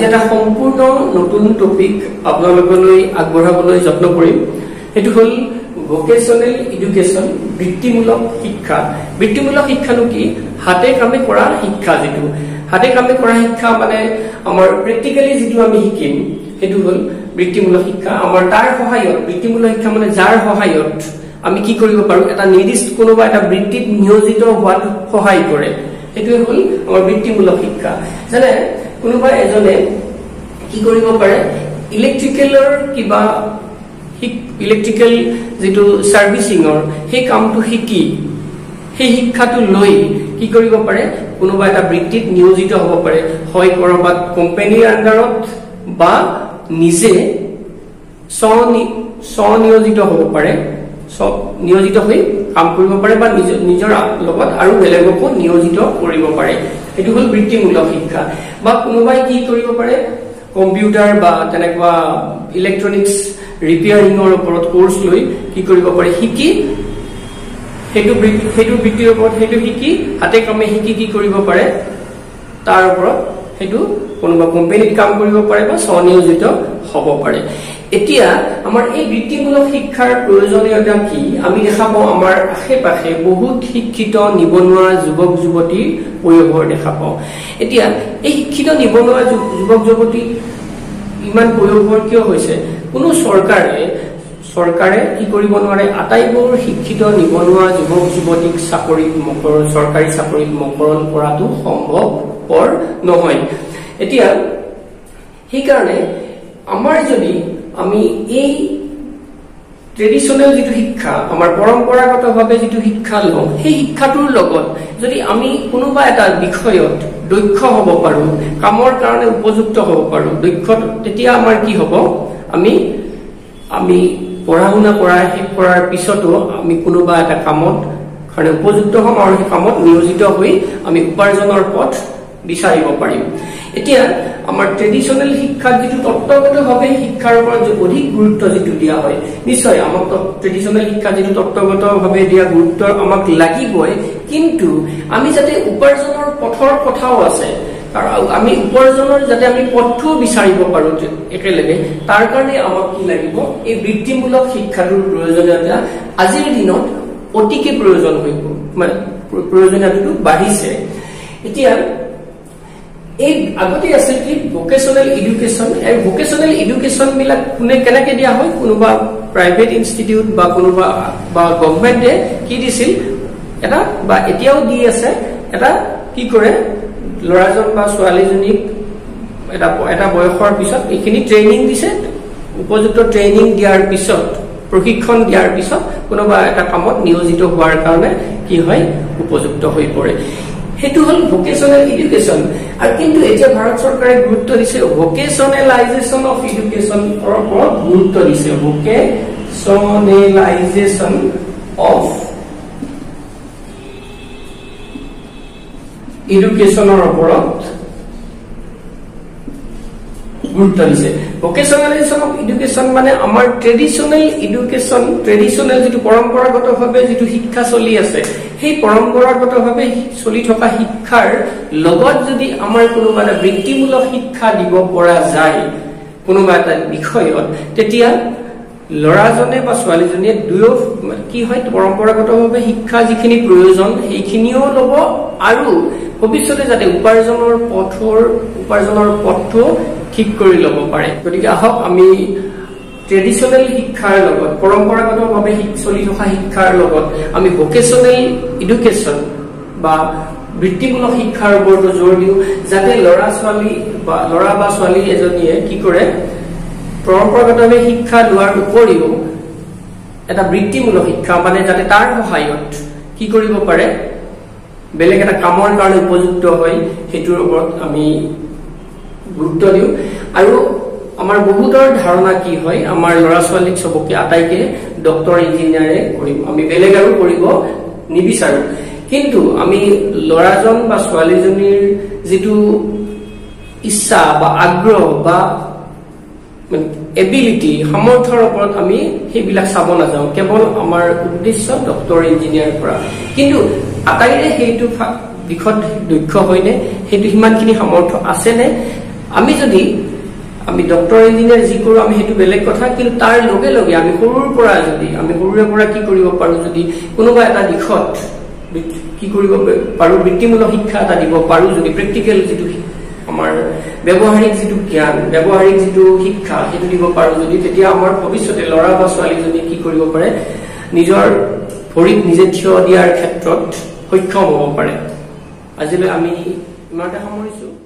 আজি এটা সম্পূৰ্ণ নতুন টপিক আপোনালোকলৈ আগবঢ়াবলৈ যত্ন কৰিম। সেইটো হ'ল ভকেচনেল এডুকেশ্যন বৃত্তিমূলক শিক্ষা। বৃত্তিমূলক শিক্ষানো কি? হাতে কামে কৰা শিক্ষা যিটো। হাতে কামে কৰা শিক্ষা মানে আমাৰ প্ৰেক্টিকেলি যিটো আমি শিকিম সেইটো হ'ল বৃত্তিমূলক শিক্ষা। আমাৰ তাৰ সহায়ত বৃত্তিমূলক শিক্ষা মানে যাৰ সহায়ত আমি কি কৰিব পাৰো? এটা নিৰ্দিষ্ট কোনোবা এটা বৃত্তিত নিয়োজিত হোৱাত সহায় কৰে। সেইটোৱে হ'ল আমাৰ বৃত্তিমূলক শিক্ষা। যেনে কোনোবা এজনে কি কৰিব পাৰে ইলেক্ট্ৰিকেলৰ কিবা ইলেক্ট্ৰিকেল যিটো ছাৰ্ভিচিঙৰ সেই কামটো শিকি সেই শিক্ষাটো লৈ কি কৰিব পাৰে কোনোবা এটা বৃত্তিত নিয়োজিত হ'ব পাৰে। হয় কৰবাত কোম্পানীৰ আণ্ডাৰত বা নিজে স্বনিয়োজিত হ'ব পাৰে। নিয়োজিত হৈ কাম কৰিব পাৰে বা নিজৰ লগত আৰু বেলেগকো নিয়োজিত কৰিব পাৰে। এইটো হ'ল বৃত্তিমূলক শিক্ষা। বা কোনোবাই কি কৰিব পাৰে? কম্পিউটাৰ বা তেনেকুৱা ইলেক্ট্ৰনিক্স ৰিপেয়াৰিঙৰ ওপৰত কৰ্চ লৈ কি কৰিব পাৰে? শিকি সেইটো সেইটো বৃত্তিৰ ওপৰত সেইটো শিকি হাতে কামে শিকি কি কৰিব পাৰে? তাৰ ওপৰত সেইটো কোনোবা কোম্পানীত কাম কৰিব পাৰে বা স্বনিয়োজিত হ'ব পাৰে। এতিয়া আমাৰ এই বৃত্তিমূলক শিক্ষাৰ প্ৰয়োজনীয়তা কি? আমি দেখা পাওঁ আমাৰ আশে পাশে বহুত শিক্ষিত নিবনুৱা যুৱক যুৱতীৰ পয়োভৰ দেখা পাওঁ। এতিয়া এই শিক্ষিত নিবনুৱা যুৱক যুৱতী ইমান পয়োভৰ কিয় হৈছে? কোনো চৰকাৰে চৰকাৰে কি কৰিব নোৱাৰে? আটাইবোৰ শিক্ষিত নিবনুৱা যুৱক যুৱতীক চাকৰিত মকৰণ চৰকাৰী চাকৰিত মকৰণ কৰাটো সম্ভৱপৰ নহয়। এতিয়া সেইকাৰণে আমাৰ যদি আমি এই ট্ৰেডিশ্যনেল যিটো শিক্ষা আমাৰ পৰম্পৰাগতভাৱে যিটো শিক্ষা লওঁ সেই শিক্ষাটোৰ লগত যদি আমি কোনোবা এটা বিষয়ত দক্ষ হ'ব পাৰোঁ কামৰ কাৰণে উপযুক্ত হ'ব পাৰোঁ দক্ষ তেতিয়া আমাৰ কি হ'ব? আমি আমি পঢ়া শুনা কৰা শেষ কৰাৰ পিছতো আমি কোনোবা এটা কামত কাৰণে উপযুক্ত হ'ম আৰু সেই কামত নিয়োজিত হৈ আমি উপাৰ্জনৰ পথ বিচাৰিব পাৰিম। এতিয়া আমাৰ ট্ৰেডিশ্যনেল শিক্ষাত যিটো তত্ত্বগতভাৱে শিক্ষাৰ ওপৰত অধিক গুৰুত্ব যিটো দিয়া হয় নিশ্চয় আমাক ট্ৰেডিশ্যনেল শিক্ষা যিটো তত্ত্বগতভাৱে দিয়া গুৰুত্ব আমাক লাগিবই কিন্তু আমি যাতে উপাৰ্জনৰ পথৰ কথাও আছে আমি উপাৰ্জনৰ যাতে আমি পথটোও বিচাৰিব পাৰো একেলগে তাৰ কাৰণে আমাক কি লাগিব এই বৃত্তিমূলক শিক্ষাটোৰ প্ৰয়োজনীয়তা আজিৰ দিনত অতিকে প্ৰয়োজন হৈ মানে প্ৰয়োজনীয়তাটো বাঢ়িছে। এতিয়া এই আগতে আছিল কি ভোকেশ্যনেল এডুকেশ্যন এই ভোকেশ্যনেল এডুকেশ্যন বিলাক কোনে কেনেকে দিয়া হয়? কোনোবা প্ৰাইভেট ইনষ্টিটিউট বা কোনোবা বা গভমেণ্টে কি দিছিল? এটা বা এতিয়াও দি আছে এটা কি কৰে? ল'ৰাজন বা ছোৱালীজনীক এটা এটা বয়সৰ পিছত এইখিনি ট্ৰেইনিং দিছে। উপযুক্ত ট্ৰেইনিং দিয়াৰ পিছত প্ৰশিক্ষণ দিয়াৰ পিছত কোনোবা এটা কামত নিয়োজিত হোৱাৰ কাৰণে কি হয়? উপযুক্ত হৈ পৰে। সেইটো হ'ল ভোকেশ্যনেল এডুকেশ্যন আৰু কিন্তু এতিয়া ভাৰত চৰকাৰে গুৰুত্ব দিছে ভোকেশ্যনেলাইজেশ্যন অফ এডুকেশ্যনৰ ওপৰত গুৰুত্ব দিছে। ভোকেশ্যনেলাইজেশ্যন অফ এডুকেশ্যনৰ ওপৰত গুৰুত্ব দিছে। অফ এডুকেশ্যন মানে আমাৰ ট্ৰেডিশ্যনেল এডুকেশ্যন ট্ৰেডিশ্যনেল যিটো পৰম্পৰাগতভাৱে যিটো শিক্ষা চলি আছে সেই পৰম্পৰাগতভাৱে চলি থকা শিক্ষাৰ লগত যদি আমাৰ কোনোবা এটা বৃত্তিমূলক শিক্ষা দিব পৰা যায় কোনোবা এটা বিষয়ত তেতিয়া ল'ৰাজনে বা ছোৱালীজনীয়ে দুয়ো কি হয় পৰম্পৰাগতভাৱে শিক্ষা যিখিনি প্ৰয়োজন সেইখিনিও ল'ব আৰু ভৱিষ্যতে যাতে উপাৰ্জনৰ পথৰ উপাৰ্জনৰ পথটো ঠিক কৰি ল'ব পাৰে। গতিকে আহক আমি ট্ৰেডিশ্যনেল শিক্ষাৰ লগত পৰম্পৰাগতভাৱে চলি থকা শিক্ষাৰ লগত আমি ভোকেশ্যনেল এডুকেশ্যন বা বৃত্তিমূলক শিক্ষাৰ ওপৰতো জোৰ দিওঁ যাতে ল'ৰা ছোৱালী বা ল'ৰা বা ছোৱালী এজনীয়ে কি কৰে পৰম্পৰাগতভাৱে শিক্ষা লোৱাৰ উপৰিও এটা বৃত্তিমূলক শিক্ষা মানে যাতে তাৰ সহায়ত কি কৰিব পাৰে বেলেগ এটা কামৰ কাৰণে উপযুক্ত হয় সেইটোৰ ওপৰত আমি গুৰুত্ব দিওঁ। আৰু আমাৰ বহুতৰ ধাৰণা কি হয় আমাৰ ল'ৰা ছোৱালীক চবকে আটাইকে ডক্তৰ ইঞ্জিনিয়াৰে কৰিম। আমি বেলেগ আৰু কৰিব নিবিচাৰো। কিন্তু আমি ল'ৰাজন বা ছোৱালীজনীৰ যিটো ইচ্ছা বা আগ্ৰহ বা এবিলিটি সামৰ্থ্যৰ ওপৰত আমি সেইবিলাক চাব নাযাওঁ। কেৱল আমাৰ উদ্দেশ্য ডক্তৰ ইঞ্জিনিয়াৰ কৰা কিন্তু আটাইৰে সেইটো দিশত দক্ষ হয়নে? সেইটো সিমানখিনি সামৰ্থ্য আছেনে? আমি যদি আমি ডক্টৰ ইঞ্জিনিয়াৰ যি কৰোঁ আমি সেইটো বেলেগ কথা। কিন্তু তাৰ লগে লগে আমি সৰুৰ পৰা যদি আমি সৰুৰে পৰা কি কৰিব পাৰোঁ যদি কোনোবা এটা দিশত কি কৰিব পাৰোঁ বৃত্তিমূলক শিক্ষা এটা দিব পাৰোঁ যদি প্ৰেক্টিকেল যিটো আমাৰ ব্যৱহাৰিক যিটো জ্ঞান ব্যৱহাৰিক যিটো শিক্ষা সেইটো দিব পাৰোঁ যদি তেতিয়া আমাৰ ভৱিষ্যতে ল'ৰা বা ছোৱালীজনী কি কৰিব পাৰে? নিজৰ ভৰিত নিজে থিয় দিয়াৰ ক্ষেত্ৰত সক্ষম হ'ব পাৰে। আজিলৈ আমি ইমানতে সামৰিছোঁ।